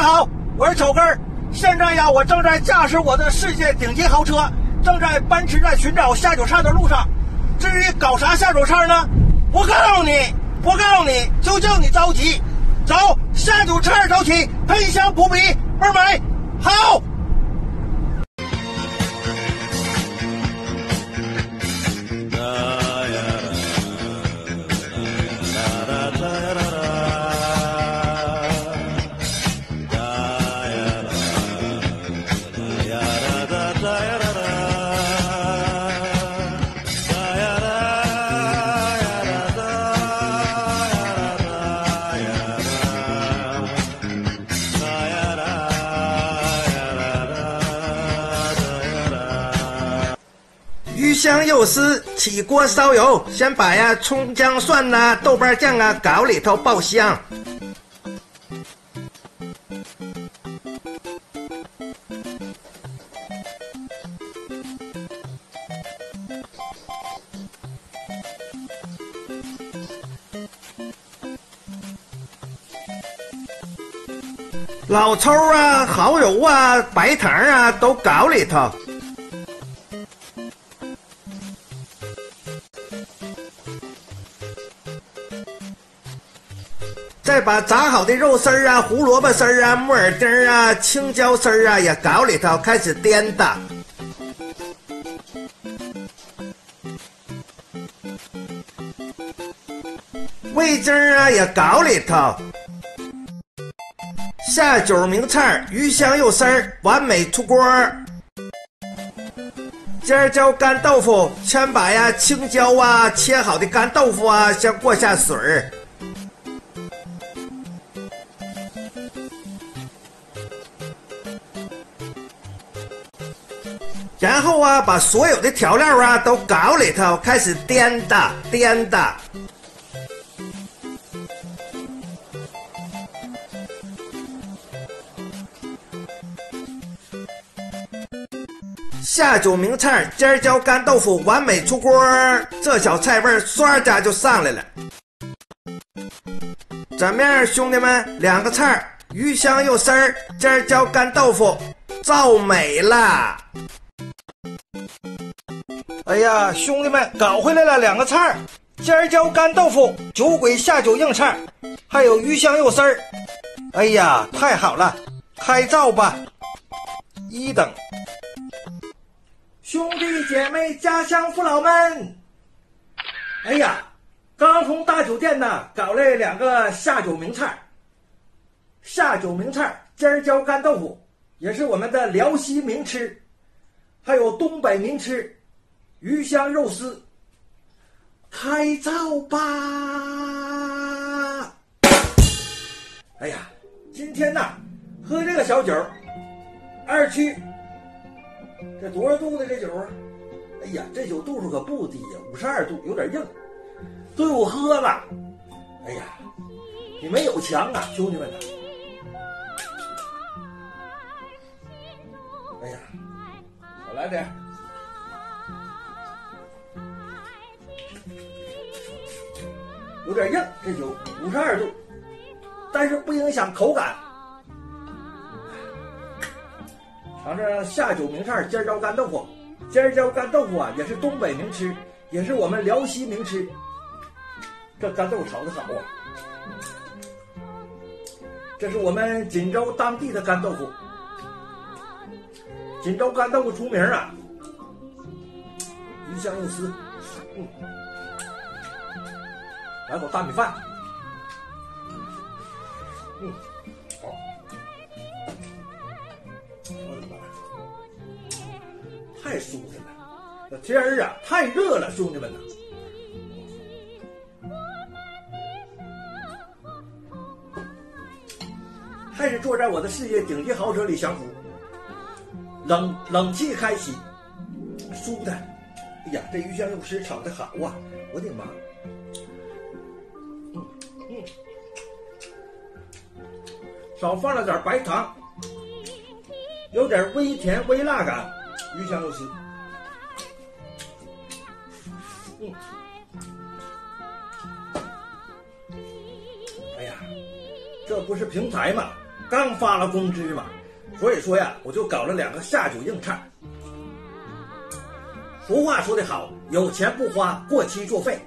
家好，我是丑根儿。现在呀，我正在驾驶我的世界顶级豪车，正在奔驰在寻找下酒菜的路上。至于搞啥下酒菜呢？我告诉你，不告诉你，就叫你着急。走，下酒菜走起，喷香扑鼻，倍儿美，好。香肉丝，起锅烧油，先把呀葱姜蒜呐、豆瓣酱啊搞里头爆香。老抽啊、蚝油啊、白糖啊都搞里头。再把炸好的肉丝儿啊、胡萝卜丝儿啊、木耳丁儿啊、青椒丝儿啊也搞里头，开始颠打。味精儿啊也搞里头。下酒名菜鱼香肉丝儿完美出锅儿。尖椒干豆腐，先把呀青椒啊切好的干豆腐啊先过下水儿。然后啊，把所有的调料啊都搞里头，开始颠打颠打。下酒名菜尖椒干豆腐完美出锅，这小菜味儿唰家就上来了。怎么样，兄弟们？两个菜鱼香肉丝儿、尖椒干豆腐，造美了！哎呀，兄弟们，搞回来了两个菜儿：尖椒干豆腐、酒鬼下酒硬菜，还有鱼香肉丝儿。哎呀，太好了，开灶吧！一等。兄弟姐妹、家乡父老们，哎呀，刚从大酒店呢搞来两个下酒名菜。下酒名菜尖椒干豆腐，也是我们的辽西名吃，还有东北名吃。鱼香肉丝，开灶吧！哎呀，今天呐，喝这个小酒，二区，这多少度的这酒啊？哎呀，这酒度数可不低呀，五十二度，有点硬，对我喝了。哎呀，你没有强啊，兄弟们呐！哎呀，少来点。有点硬，这酒五十二度，但是不影响口感。尝尝下酒名菜尖椒干豆腐，尖椒干豆腐啊也是东北名吃，也是我们辽西名吃。这干豆腐炒的好啊！这是我们锦州当地的干豆腐，锦州干豆腐出名啊，鱼香肉丝，嗯。来口大米饭，嗯，好，我的妈，太舒服了！这天儿啊，太热了，兄弟们呐！还是坐在我的世界顶级豪车里享福，冷冷气开启，舒坦。哎呀，这鱼香肉丝炒的好啊！我的妈！少放了点白糖，有点微甜微辣感，鱼香肉丝。嗯，哎呀，这不是平台吗？刚发了工资嘛，所以说呀，我就搞了两个下酒硬菜。俗话说得好，有钱不花，过期作废。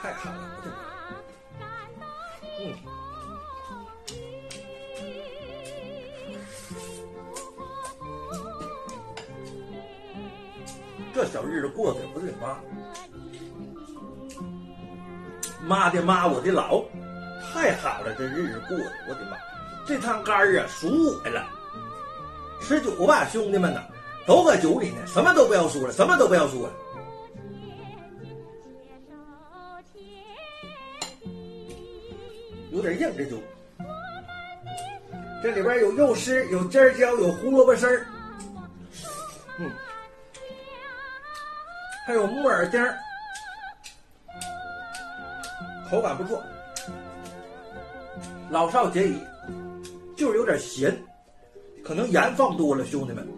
太好了，这小日子过得，我的妈！妈的妈，我的老，太好了，这日子过的，我的妈！这趟杆儿啊，属我了。吃酒吧，兄弟们呐，都搁酒里呢，什么都不要说了，什么都不要说了。有点硬，这酒。这里边有肉丝，有尖椒，有胡萝卜丝儿，嗯，还有木耳丁儿，口感不错，老少皆宜，就是有点咸，可能盐放多了，兄弟们。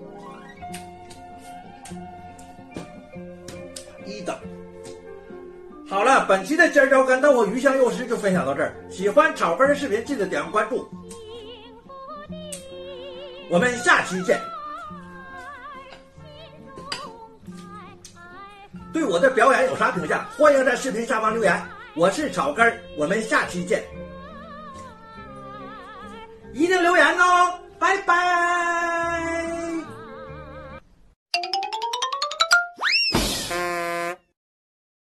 一等。好了，本期的尖椒干豆腐鱼香肉丝就分享到这儿。喜欢炒根的视频，记得点个关注。我们下期见。对我的表演有啥评价？欢迎在视频下方留言。我是草根我们下期见。一定留言哦拜拜。